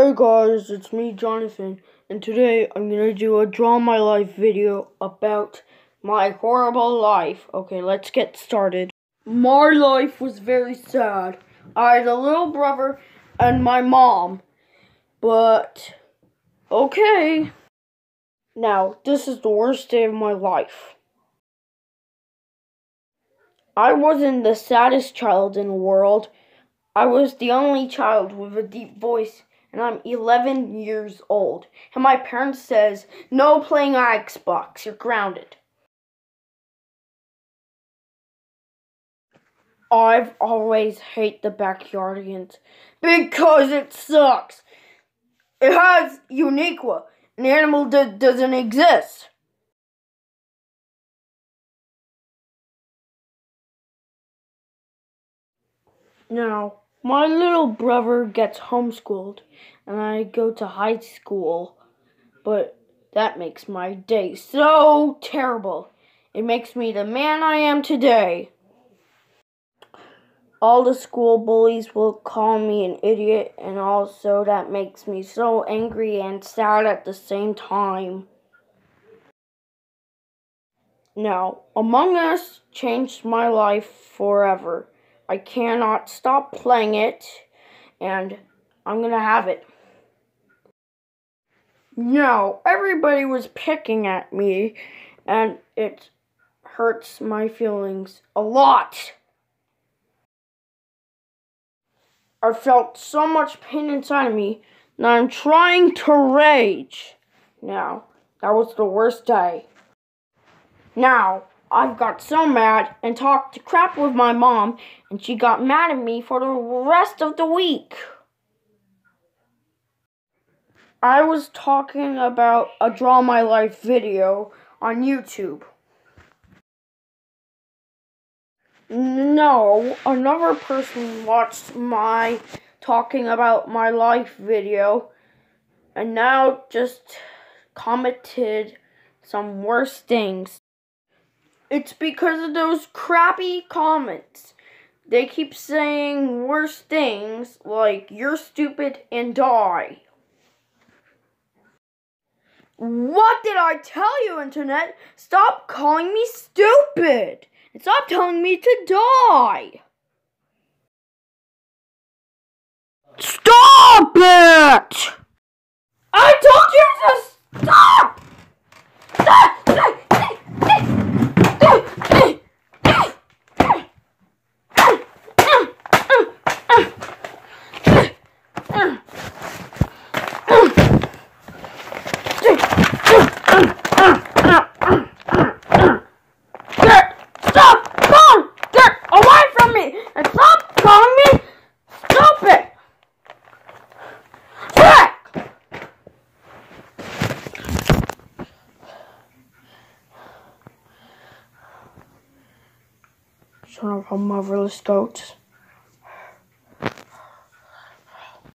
Hey guys, it's me Johnafan, and today I'm gonna do a draw my life video about my horrible life. Okay, let's get started. My life was very sad. I had a little brother and my mom, but okay. Now, this is the worst day of my life. I wasn't the saddest child in the world. I was the only child with a deep voice and I'm 11 years old. And my parents says, no playing Xbox, you're grounded. I've always hate the Backyardigans because it sucks. It has Uniqua, an animal that doesn't exist. Now, my little brother gets homeschooled and I go to high school, but that makes my day so terrible. It makes me the man I am today. All the school bullies will call me an idiot, and also that makes me so angry and sad at the same time. Now, Among Us changed my life forever. I cannot stop playing it, and I'm gonna have it. Now, everybody was picking at me, and it hurts my feelings a lot. I felt so much pain inside of me that I'm trying to rage. Now, that was the worst day. Now, I got so mad and talked crap with my mom, and she got mad at me for the rest of the week. I was talking about a Draw My Life video on YouTube. No, another person watched my talking about my life video and now just commented some worse things. It's because of those crappy comments. They keep saying worse things like, you're stupid and die. What did I tell you, Internet? Stop calling me stupid! And stop telling me to die! Stop it! I told you to stop! Son of a motherless goat.